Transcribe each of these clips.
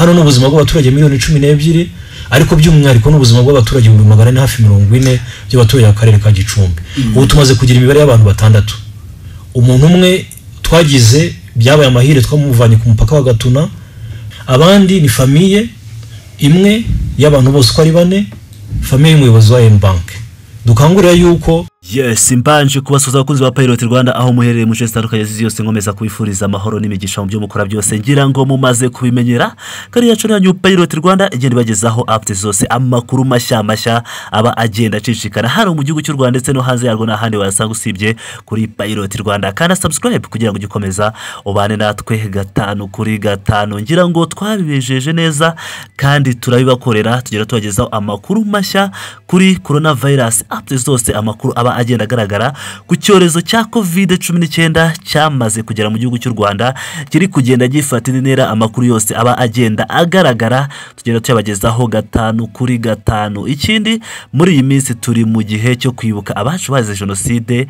hano ni ubuzima bw'abaturage miliyoni cumi n'ebyiri ariko by'umwihariko n'ubuzima bw'abaturage ibihumbi magana ane hafi mirongo ine by'abaturage b'akarere ka gicumbi. Ubu tumaze kugira imibare y'abantu batandatu. Umuntu umwe twagize byabaye amahire twamuvanye ku mupaka wa gatuna abandi ni famiye imwe y'abantu bose uko ari bane famiye y'umuyobozi wa bank. Dukangurira yuko yes mbanje kubasuhuza abakunzi ba pilot rwanda aho muherereye mu nce zitandukanye z'isi yose nkomeza kubifuriza amahoro n'imigisha mu byo mukora byose. Ngira ngo mumaze kubimenyera kariya yacu yanyu pilot rwanda igenda ibagezaho update zose amakuru mashya mashya aba agenda acicikana. Hano mu gihugu cy'u rwanda ndetse no hanze yarwo n'ahandi wayasanga usibye kuri pilot rwanda. Kandi subscribe kugira ngo ujye ukomeza ubane natwe gatanu kuri gatanu. Ngira ngo twabibejeje neza kandi turabibakorera tugera tubagezaho amakuru mashya kuri corona virus update zose amakuru aba agenda agaragara ku cyorezo cya kovide cumi n'icyenda cyamaze kugera mu gihugu cy'u rwanda kiri kugenda gifata indi ntera amakuru yose aba agenda agaragara tugenda tuyabagezaho gatanu kuri gatanu. Ikindi muri iyi minsi turi mu gihe cyo kwibuka abacu bazize jenoside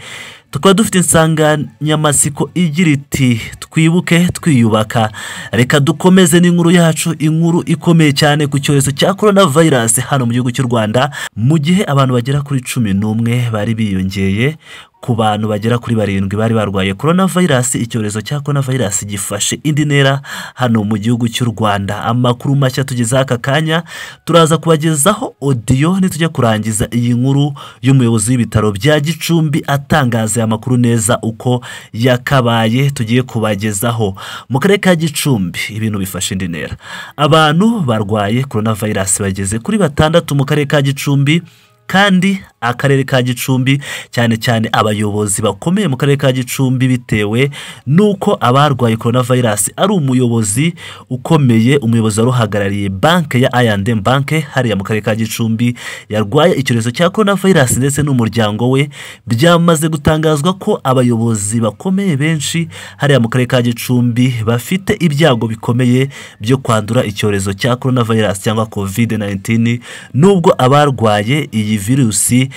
tukaba dufite insanganyamatsiko igira iti twibuke twiyubaka. Reka dukomeze n'inkuru yacu inkuru ikomeye cyane ku cyorezo cya korona vayirasi hano mu gihugu cy'u rwanda mu gihe abantu bagera kuri cumi n'umwe bari biyongeye ku bantu bagera kuri barindwi bari barwaye korona vayirasi icyorezo cya korona vayirasi gifashe indi ntera hano mu gihugu cy'u rwanda. Amakuru mashya tugezeho aka kanya turaza kubagezaho odiyo nitujya kurangiza iyi nkuru y'umuyobozi w'ibitaro bya gicumbi atangaza aya makuru neza uko yakabaye tugiye kubagezaho. Mu karere ka gicumbi ibintu bifashe indi ntera. Abantu barwaye korona vayirasi bageze kuri batandatu mu karere ka gicumbi kandi akarere ka gicumbi cyane cyane abayobozi bakomeye mu karere ka gicumbi bitewe n'uko abarwaye korona vayirasi ari umuyobozi ukomeye umuyobozi wari uhagarariye banki ya ayandemu banki hariya mu karere ka gicumbi yarwaye icyorezo cya korona vayirasi ndetse n'umuryango we byamaze gutangazwa ko abayobozi bakomeye benshi hariya mu karere ka gicumbi bafite ibyago bikomeye byo kwandura icyorezo cya korona vayirasi cyangwa kovide nayintini nubwo abarwaye iyi virusi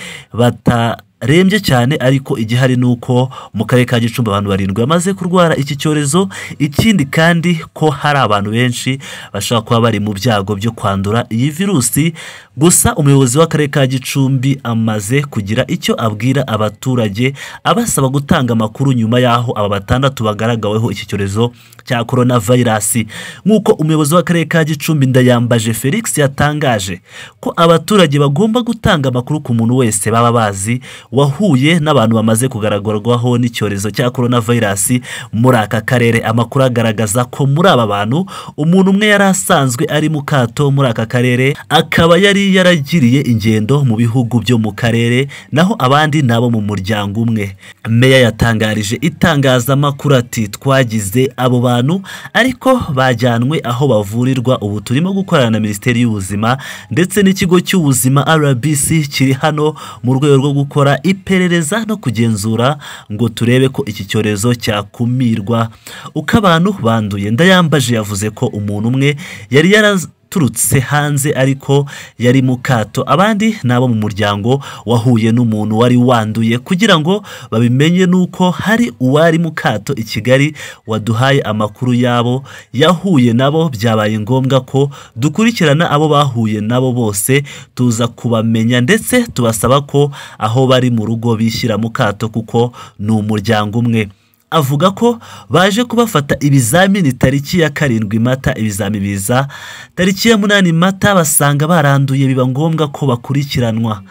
batarembye cyane ariko igihari ni uko mu karere ka gicumbi abantu barindwi bamaze kurwara iki cyorezo. Ikindi kandi ko hari abantu benshi bashobora kuba bari mu byago byo kwandura iyi virusi. Gusa umuyobozi w'akarere ka gicumbi amaze kugira icyo abwira abaturage abasaba gutanga amakuru nyuma y'aho aba batandatu bagaragaweho iki cyorezo cya korona vayirasi nk'uko umuyobozi w'akarere ka gicumbi ndayambaje felix yatangaje ko abaturage bagomba gutanga amakuru ku muntu wese baba bazi wahuye n'abantu bamaze kugaragarwaho n'icyorezo cya korona vayirasi muri aka karere. Amakuru agaragaza ko muri aba bantu umuntu umwe yari asanzwe ari mu kato muri aka karere akaba yari yaragiriye ingendo mu bihugu byo mu karere naho abandi nabo mu muryango umwe. Meya yatangarije itangazamakuru ati twagize abo bantu ariko bajyanwe aho bavurirwa. Ubu turimo gukorana na minisiteri y'ubuzima ndetse n'ikigo cy'ubuzima rbc kiri hano mu rwego rwo gukora iperereza no kugenzura ngo turebe ko iki cyorezo cyakumirwa. Uko abantu banduye ndayambaje yavuze ko umuntu umwe yari yaraz turutse hanze ariko yari mu kato. Abandi ni abo mu muryango wahuye n'umuntu wari wanduye. Kugira ngo babimenye nuko hari uwari mu kato i kigali waduhaye amakuru yabo yahuye nabo byabaye ngombwa ko dukurikirana abo bahuye nabo bose tuza kubamenya ndetse tubasaba ko aho bari mu rugo bishyira mu kato kuko ni umuryango umwe. Avuga ko baje kubafata ibizamini tariki ya karindwi mata ibizami biza. Tariki ya munani mata basanga baranduye biba ngombwa ko bakurikiranwa.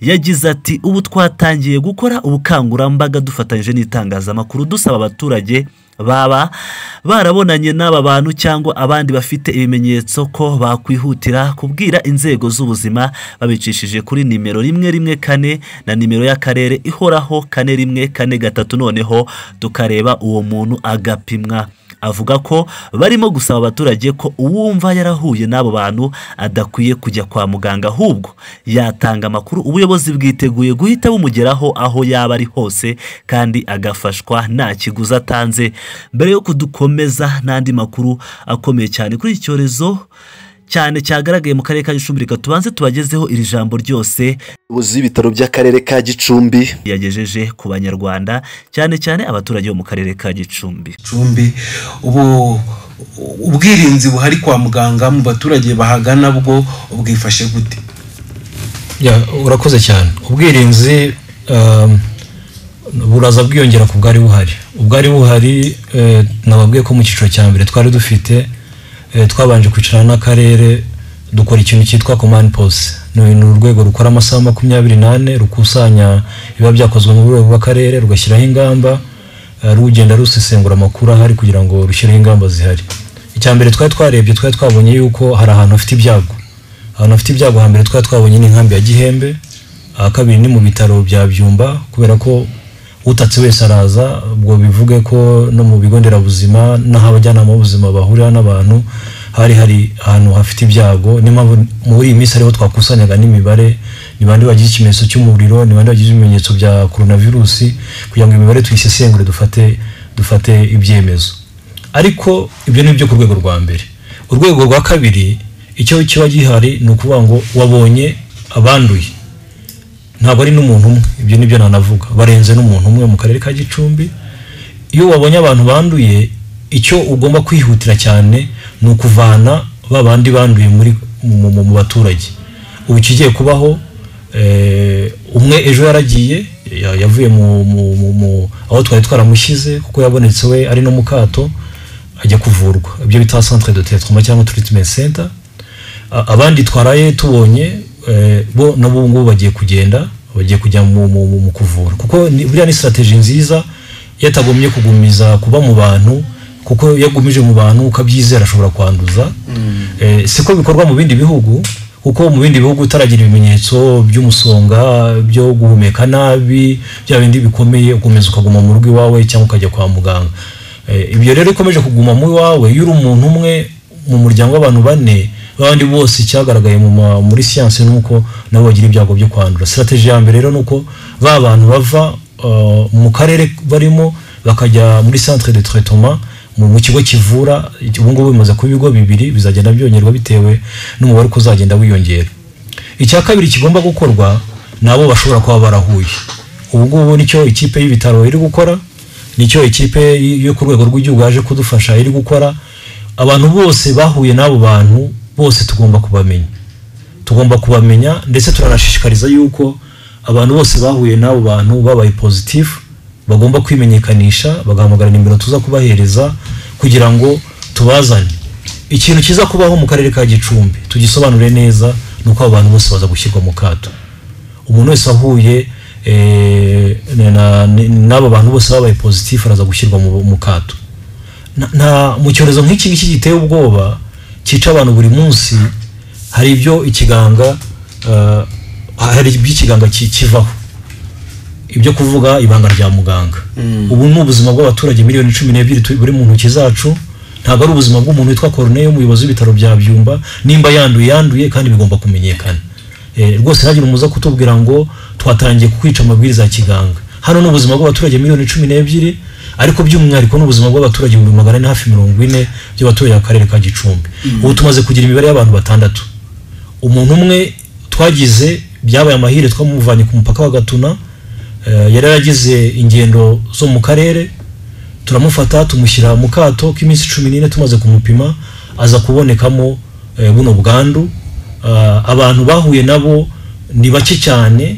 Yagize ati ubu twatangiye gukora ubukangurambaga dufatanyije n'itangazamakuru dusaba abaturage baba barabonanye n'aba bantu cyangwa abandi bafite ibimenyetso ko bakwihutira kubwira inzego z'ubuzima babicishije kuri nimero rimwe rimwe kane na nimero y'akarere ihoraho kane rimwe kane gatatu noneho tukareba uwo muntu agapimwa. Avuga ko barimo gusaba abaturage ko uwumva yarahuye n'abo bantu adakwiye kujya kwa muganga ahubwo yatanga amakuru ubuyobozi bwiteguye guhita bumugeraho aho yaba ari hose kandi agafashwa nta kiguzi atanze. Mbere yo kudukomeza n'andi makuru akomeye cyane kuri iki cyorezo cyane cyagaragaye mu karere ka gicumbi. Reka tubanze tubagezeho iri jambo ryose ubuyobozi bw'ibitaro by'akarere ka gicumbi yagejeje ku banyarwanda cyane cyane abaturage bo mu karere ka gicumbi. Gicumbi ubu ubwirinzi buhari kwa muganga mu baturage bahagana bwo bwifashe gute? Ya, urakoze cyane. Ubwirinzi um, buraza bwiyongera ku bwari buhari. Ubwari buhari eh, nababwiye ko mu cyiciro cya mbere twari dufite twabanje kwicarana n'akarere dukora ikintu cyitwa command post. Ni urwego rukora amasaha makumyabiri n'ane rukusanya ibiba byakozwe mu rwego rw'akarere rugashyiraho ingamba eh, rugenda rusesengura amakuru ahari kugira ngo rushyireho ingamba zihari. Icya mbere twari twarebye twari twabonye yuko hari ahantu hafite ibyago. Ahantu hafite ibyago hambere twari twabonye n'inkambi ya gihembe aha kabiri ni mu bitaro bya byumba kubera ko utatse wese araza ubwo bivuge ko no mu bigo nderabuzima n'aho abajyanama b'ubuzima bahurira n'abantu hari hari ahantu hafite ibyago. Niyo mpamvu muri iyi minsi ariho twakusanyaga n'imibare ni bande bagize ikimenyetso cy'umuriro ni bande bagize ibimenyetso bya coronavirusi kugira ngo imibare tuyisesengure dufate dufate ibyemezo. Ariko ibyo ni ibyo ku rwego rwa mbere. Urwego rwa kabiri icyo kiba gihari ni ukuvuga ngo wabonye abanduye. Ntabwo ari n'umuntu umwe. Ibyo ni byo nanavuga. Barenze n'umuntu umwe mu karere ka gicumbi. Iyo wabonye abantu banduye icyo ugomba kwihutira cyane ni ukuvana ba bandi banduye muri mu, baturage. Ubu ikigiye kubaho eh, umwe ejo yaragiye ya- yavuye mu, aho twari twaramushyize kuko yabonetse we ari no mu kato ajya kuvurwa. Ibyo bita centre de traitement cyangwa treatment center. A- abandi twaraye tubonye bo nabo ubu ngubu bagiye kugenda bagiye kujya mu, kuvura. Kuko ni- buriya ni strategy nziza iyo atagomye kugumiza kuba mu bantu kuko iyo agumije mu bantu ukabyizera ashobora kwanduza. Eh, siko bikorwa mu bindi bihugu kuko mu bindi bihugu utaragira ibimenyetso by'umusonga byo guhumeka nabi bya bindi bikomeye ukomeza ukaguma mu rugo iwawe cyangwa ukajya kwa muganga. Eh, ibyo rero ukomeje kuguma mu iwawe iyo uri umuntu umwe mu muryango w'abantu bane babandi bose ma- muri siyanse ni uko nabo bagira ibyago byo kwandura. Strategy ya mbere rero ni uko ba bantu bava uh, mu karere barimo bakajya muri centre de traitement mu, kigo kivura ubu ngubu bimaze kuba ibigo bibiri bizagenda byongerwa bitewe n'umubare uko uzagenda wiyongera. Icya kabiri kigomba gukorwa ni abo bashobora kuba barahuye. Ubu ngubu ni cyo ikipe y'ibitaro iri gukora ni cyo ikipe yo ku rwego rw'igihugu yaje kudufasha iri gukora. Abantu bose bahuye n'abo bantu bose tugomba kubamenya. Tugomba kubamenya ndetse turanashishikariza yuko abantu bose bahuye n'abo bantu babaye pozitifu bagomba kwimenyekanisha bagahamagara nimero tuza kubahereza kugira ngo tubazane. Ikintu kiza kubaho mu karere ka gicumbi tugisobanure neza ni uko abo bantu bose baza gushyirwa mu kato. Umuntu wese wahuye eh, na- na- n'abo bantu bose babaye pozitifu araza gushyirwa mu, kato. Mu cyorezo nk'iki ngiki giteye ubwoba cyica abantu buri munsi hari ibyo ikiganga eh, hari ibyo ikiganga ki- kivaho. Ibyo kuvuga ibanga rya muganga. Ubu ni ubuzima bw'abaturage miliyoni cumi n'ebyiri buri mu ntoki zacu ntabwo ari ubuzima bw'umuntu witwa Corneille umuyobozi w'ibitaro bya byumba nimba yanduye yanduye kandi bigomba kumenyekana. Eh, rwose ntagire umuza kutubwira ngo twatangiye kukwica amabwiriza ya kiganga. Hano ni ubuzima bw'abaturage miliyoni cumi n'ebyiri ariko by'umwihariko ni ubuzima bw'abaturage ibihumbi magana ane hafi mirongo ine by'abaturage b'akarere ka gicumbi. Ubu tumaze kugira imibare y'abantu batandatu. Umuntu umwe twagize byabaye amahire twamuvanye ku mupaka wa gatuna eh, yari yaragize ingendo zo mu karere turamufata tumushyira mu kato k'iminsi cumi n'ine tumaze kumupima aza kubonekamo eh, buno bwandu. Ah, abantu bahuye nabo ni bake cyane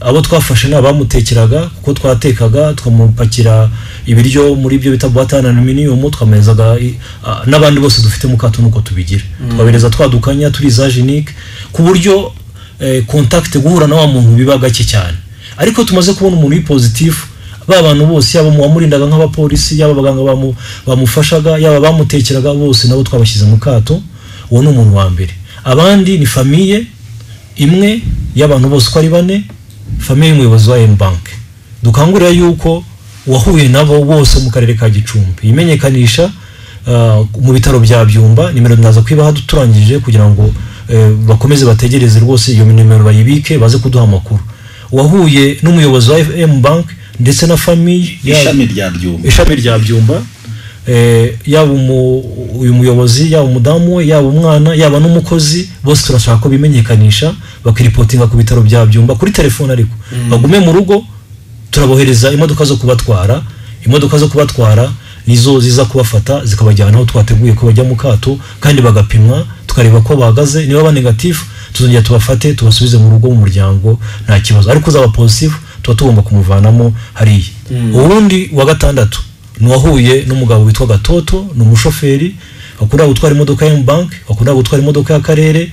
abo twafashe ni abamutekeraga kuko twatekaga tukamupakira ibiryo muri ibyo bita buwate na aluminium twamezaga n'abandi bose dufite mu kato nuko tubigira. Twabereza twadukanya turi za jenike ku buryo eh, contact guhura na wa muntu biba gake cyane. Ariko tumaze kubona umuntu uri pozitifu ba bantu bose yaba mu wamurindaga nk'abapolisi yaba abaganga bamu- bamufashaga yaba abamutekeraga bose nabo twabashyize mu kato uwo ni umuntu wa mbere. Abandi ni famiye imwe y'abantu bose uko ari bane famiye y'umuyobozi wa M bank. Dukangurira yuko uwahuye nabo bose mu karere ka gicumbi. Imenyekanisha ah, mu bitaro bya byumba nimero ndaza kwibaha turangije kugira ngo eh, bakomeze bategereze rwose iyo nimero bayibike baze kuduha amakuru. Uwahuye n'umuyobozi wa M bank ndetse na famiye ishami rya byumba. Eh, yaba uyu muyobozi yaba umudamu we yaba umwana yaba n'umukozi bose turashaka ko bimenyekanisha bakiripotinga ku bitaro bya byumba kuri telefone ariko. Bagume mu rugo turabohereza imodoka zo kubatwara. Imodoka zo kubatwara nizo ziza kubafata zikabajyana aho twateguye ko bajya mu kato kandi bagapimwa tukareba ko bahagaze niba ba negatifu tuzongera tubafate tubasubize mu rugo mu muryango nta kibazo. Ariko uzaba positifu tuba tugomba kumuvanamo hariya. Uwundi wa gatandatu ni uwahuye n'umugabo witwa gatoto ni umushoferi wakunda gutwara imodoka ya banki wakunda gutwara imodoka y'akarere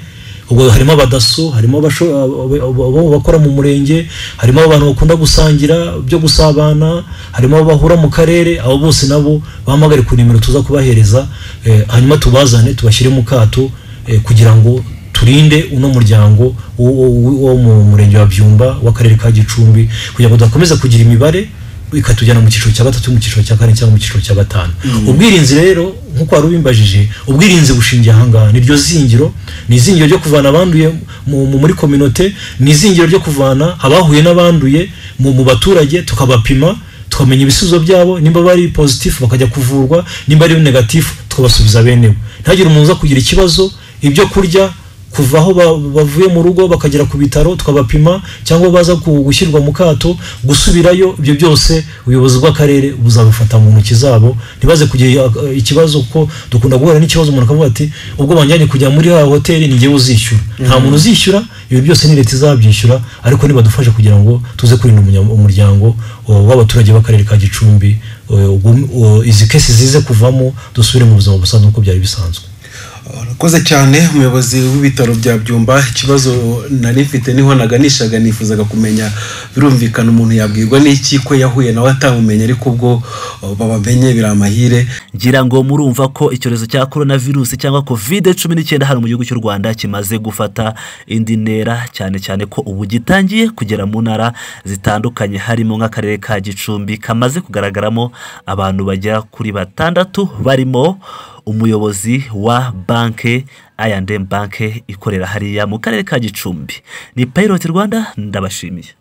ubwo harimo abadaso harimo abasho- abo- abo- abo bakora mu murenge harimo abantu bakunda gusangira byo gusabana harimo bahura mu karere abo bose nabo bahamagare ku nimero tuza kubahereza eh, hanyuma tubazane tubashyire mu kato eh, kugira ngo turinde uno muryango wo mu murenge wa byumba w'akarere ka gicumbi kugira ngo tudakomeza kugira imibare ikatujyana mu cyiciro cya gatatu mu cyiciro cya kane cyangwa mu cyiciro cya gatanu. Ubwirinzi rero nk'uko wari ubimbajije ubwirinzi bushingiye ahangaha niryo zingiro ni izingiro ryo kuvana abanduye mu, mu, muri kominote ni izingiro ryo kuvana abahuye n'abanduye mu, mu baturage tukabapima tukamenya ibisubizo byabo nimba bari pozitifu bakajya kuvurwa nimba ari negatifu tukabasubiza benewe ntihagire umuntu uza kugira ikibazo ibyo kurya kuva aho ba- bavuye mu rugo bakagera ku bitaro tukabapima cyangwa baza gushyirwa mu kato gusubirayo ibyo byose ubuyobozi bw'akarere buzabifata mu ntoki zabo ntibaze kugira uh, ikibazo ko dukunda guhura n'ikibazo umuntu akavuga ati ubwo banjyanye kujya muri ya hoteli ni njyewe uzishyura. Nta muntu uzishyura ibi byose ni leta izabyishyura ariko nibadufasha kugira ngo tuze kurinda umuryango uh, w'abaturage b'akarere ka gicumbi uh, izi kesi zize kuvamo dusubire mu buzima busanzwe uko byari bisanzwe. Urakoze cyane umuyobozi w'ibitaro bya byumba ikibazo nari mfite ni ho naganishaga nifuzaga kumenya birumvikana umuntu yabwirwa n'iki ko yahuye nawe atamumenye ariko ubwo uh, babamenye biri amahire ngira ngo murumva ko icyorezo cya korona virusi cyangwa kovide cumi n'icyenda hano mu gihugu cy'u rwanda kimaze gufata indi ntera cyane cyane ko ubu gitangiye kugera mu ntara zitandukanye harimo nk'akarere ka gicumbi kamaze kugaragaramo abantu bagera kuri batandatu barimo umuyobozi wa banki ayandemu banki ikorera hariya mu karere ka gicumbi. Ni payiroti rwanda ndabashimiye.